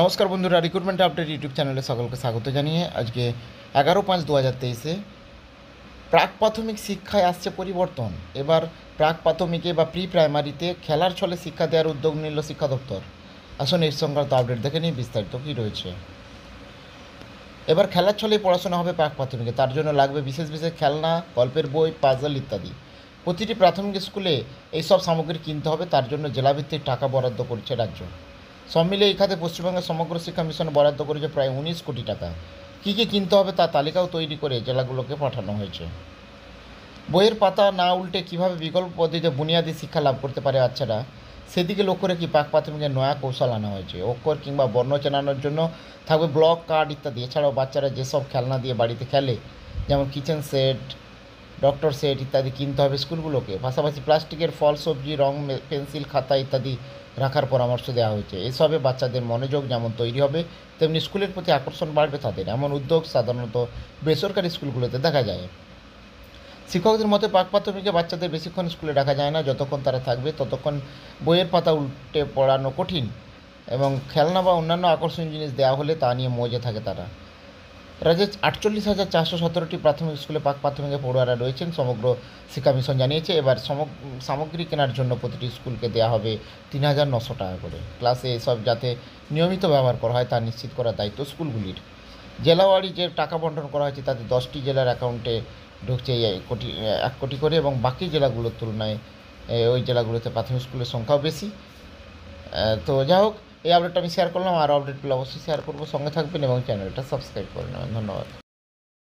নমস্কার বন্ধুরা recruitment update YouTube চ্যানেলে সকলকে স্বাগত জানিয়ে আজকে এগারো পাঁচ দু হাজার তেইশে প্রাক প্রাথমিক শিক্ষায় আসছে পরিবর্তন। এবার প্রাক প্রাথমিকে বা প্রি প্রাইমারিতে খেলার ছলে শিক্ষা দেওয়ার উদ্যোগ নিল শিক্ষা দপ্তর। আসুন এই সংক্রান্ত আপডেট দেখে নিই, বিস্তারিত কী রয়েছে। এবার খেলার ছলেই পড়াশোনা হবে প্রাক প্রাথমিকে, তার জন্য লাগবে বিশেষ বিশেষ খেলনা, গল্পের বই পাজল ইত্যাদি। প্রতিটি প্রাথমিক স্কুলে এইসব সামগ্রী কিনতে হবে, তার জন্য জেলাভিত্তিক টাকা বরাদ্দ করছে রাজ্য। সব মিলে এই খাতে পশ্চিমবঙ্গের সমগ্র শিক্ষা মিশন বরাদ্দ করেছে প্রায় উনিশ কোটি টাকা। কী কী কিনতে হবে তার তালিকাও তৈরি করে জেলাগুলোকে পাঠানো হয়েছে। বইয়ের পাতা না উল্টে কীভাবে বিকল্প পদ্ধতিতে বুনিয়াদী শিক্ষা লাভ করতে পারে বাচ্চারা, সেদিকে লক্ষ্য রেখে পাক প্রাথমিকের নয়া কৌশল আনা হয়েছে। অক্ষর কিংবা বর্ণ চেনানোর জন্য থাকবে ব্লক কার্ড ইত্যাদি। এছাড়াও বাচ্চারা যেসব খেলনা দিয়ে বাড়িতে খেলে, যেমন কিচেন সেট ডক্টর সেট ইত্যাদি কিনতে হবে স্কুলগুলোকে। পাশাপাশি প্লাস্টিকের ফল, সবজি, রং পেন্সিল, খাতা ইত্যাদি রাখার পরামর্শ দেওয়া হয়েছে। এসবে বাচ্চাদের মনোযোগ যেমন তৈরি হবে, তেমনি স্কুলের প্রতি আকর্ষণ বাড়বে তাদের। এমন উদ্যোগ সাধারণত বেসরকারি স্কুলগুলোতে দেখা যায়। শিক্ষকদের মতে, পাক প্রাথমিকে বাচ্চাদের বেশিক্ষণ স্কুলে রাখা যায় না। যতক্ষণ তারা থাকবে, ততক্ষণ বইয়ের পাতা উল্টে পড়ানো কঠিন এবং খেলনা বা অন্যান্য আকর্ষণীয় জিনিস দেওয়া হলে তা নিয়ে মজে থাকে তারা। রাজ্যে আটচল্লিশ হাজার চারশো সতেরোটি প্রাথমিক স্কুলে পাক প্রাথমিকে পড়ুয়ারা রয়েছেন। সমগ্র শিক্ষা মিশন জানিয়েছে, এবার সমগ- সামগ্রী কেনার জন্য প্রতিটি স্কুলকে দেওয়া হবে তিন হাজার নশো টাকা করে। ক্লাসে এসব যাতে নিয়মিত ব্যবহার করা হয় তা নিশ্চিত করার দায়িত্ব স্কুলগুলির। জেলাওয়ারি যে টাকা বন্টন করা হয়েছে, তাতে দশটি জেলার অ্যাকাউন্টে ঢুকছে কোটি, এক কোটি করে এবং বাকি জেলাগুলোর তুলনায় ওই জেলাগুলোতে প্রাথমিক স্কুলের সংখ্যাও বেশি। তো যাই হোক এই আপডেটটা আমি শেয়ার করলাম আর আপডেটগুলো অবশ্যই শেয়ার করব। সঙ্গে থাকবেন এবং চ্যানেলটা সাবস্ক্রাইব করে নেবেন। ধন্যবাদ।